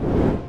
you